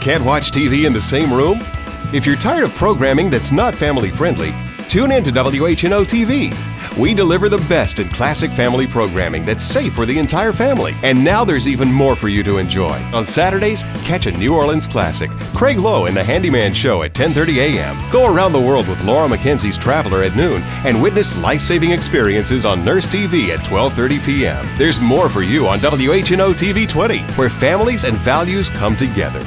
Can't watch TV in the same room? If you're tired of programming that's not family friendly, tune in to WHNO TV. We deliver the best in classic family programming that's safe for the entire family. And now there's even more for you to enjoy. On Saturdays, catch a New Orleans classic, Craig Lowe and the Handyman Show at 10:30 a.m. Go around the world with Laura McKenzie's Traveler at noon and witness life-saving experiences on Nurse TV at 12:30 p.m. There's more for you on WHNO TV 20, where families and values come together.